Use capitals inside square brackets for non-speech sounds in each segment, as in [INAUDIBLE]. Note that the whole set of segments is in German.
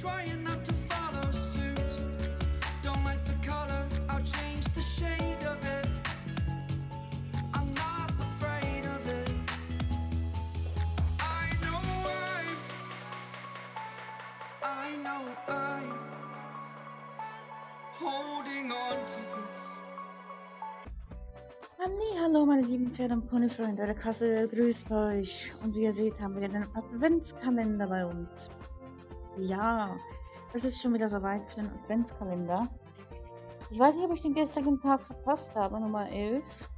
trying not to follow suit. Don't like the color, I'll change the shade of it. I'm not afraid of it. I know I'm, I know I'm holding on to this. Hallo meine lieben Pferde und Ponyfreunde, der Kassel grüßt euch und wie ihr seht haben wir den Adventskalender bei uns. Ja, es ist schon wieder soweit für den Adventskalender. Ich weiß nicht, ob ich den gestrigen Tag verpasst habe, Nummer 11.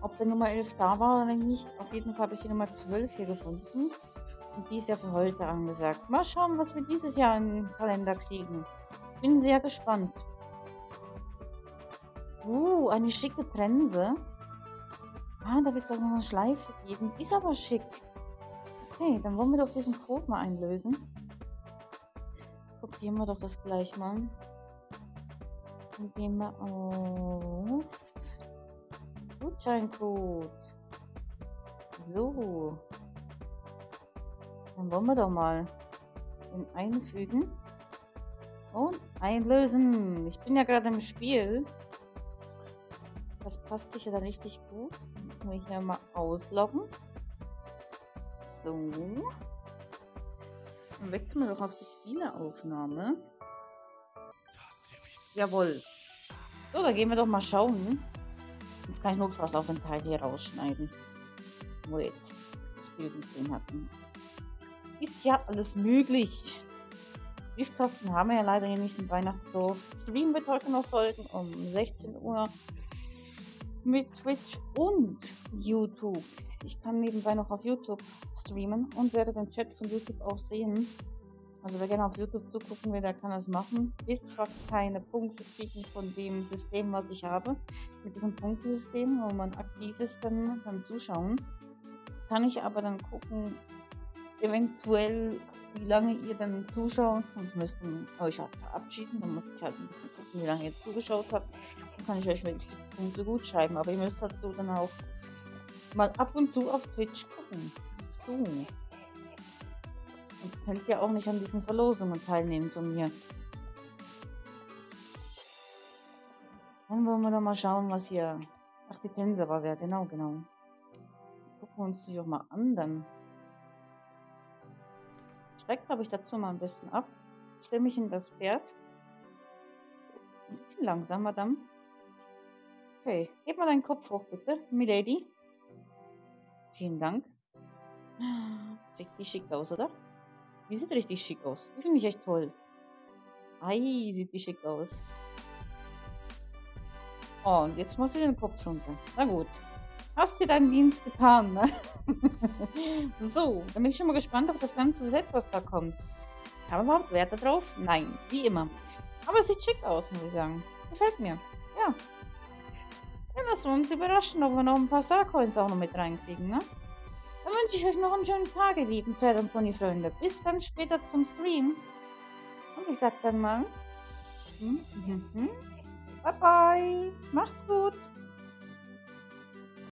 Ob der Nummer 11 da war oder nicht. Auf jeden Fall habe ich die Nummer 12 hier gefunden. Und die ist ja für heute angesagt. Mal schauen, was wir dieses Jahr den Kalender kriegen. Bin sehr gespannt. Uh, eine schicke Trense. Ah, da wird es auch noch eine Schleife geben. Ist aber schick. Okay, dann wollen wir doch diesen Code mal einlösen. Kopieren wir doch das gleich mal. Dann gehen wir auf Gutscheincode. So. Dann wollen wir doch mal den einfügen und einlösen. Ich bin ja gerade im Spiel. Das passt sich ja dann richtig gut. Müssen wir hier mal ausloggen. So. Dann wechseln wir doch auf die Spieleaufnahme. Jawohl. So, da gehen wir doch mal schauen. Jetzt kann ich notfalls auch den Teil hier rausschneiden. Wo jetzt das Bild drin hatten. Ist ja alles möglich. Briefkasten haben wir ja leider hier nicht im Weihnachtsdorf. Stream wird heute noch folgen um 16 Uhr mit Twitch und YouTube. Ich kann nebenbei noch auf YouTube streamen und werde den Chat von YouTube auch sehen. Also wer gerne auf YouTube zugucken will, der kann das machen. Will zwar keine Punkte kriegen von dem System, was ich habe. Mit diesem Punktesystem, wo man aktiv ist, dann beim Zuschauen. Kann ich aber dann gucken, eventuell, wie lange ihr dann zuschaut. Sonst müsst ihr euch halt verabschieden. Dann muss ich halt ein bisschen gucken, wie lange ihr zugeschaut habt. Kann ich euch wirklich Punkte gut schreiben. Aber ihr müsst dazu dann auch mal ab und zu auf Twitch gucken. So. Und könnt ihr auch nicht an diesen Verlosungen teilnehmen von mir. Dann wollen wir doch mal schauen, was hier. Ach, die Tänzer war sehr, genau, genau. Gucken wir uns die doch mal an, dann. Steigt, glaube ich, dazu mal ein bisschen ab. Stelle mich in das Pferd. So, ein bisschen langsamer dann. Okay, heb mal deinen Kopf hoch, bitte, Milady. Vielen Dank. Sieht die schick aus, oder? Die sieht richtig schick aus. Die finde ich echt toll. Ei, sieht die schick aus. Oh, und jetzt muss ich den Kopf runter. Na gut. Hast dir deinen Dienst getan, ne? [LAUGHS] so, dann bin ich schon mal gespannt auf das ganze Set, was da kommt. Haben wir überhaupt Werte drauf? Nein, wie immer. Aber es sieht schick aus, muss ich sagen. Gefällt mir. Ja. Lassen wir uns überraschen, ob wir noch ein paar Starcoins auch noch mit reinkriegen, ne? Dann wünsche ich euch noch einen schönen Tag, ihr lieben Pferd- und Ponyfreunde. Bis dann später zum Stream. Und ich sag dann mal. hm, hm, hm. Bye bye. Macht's gut.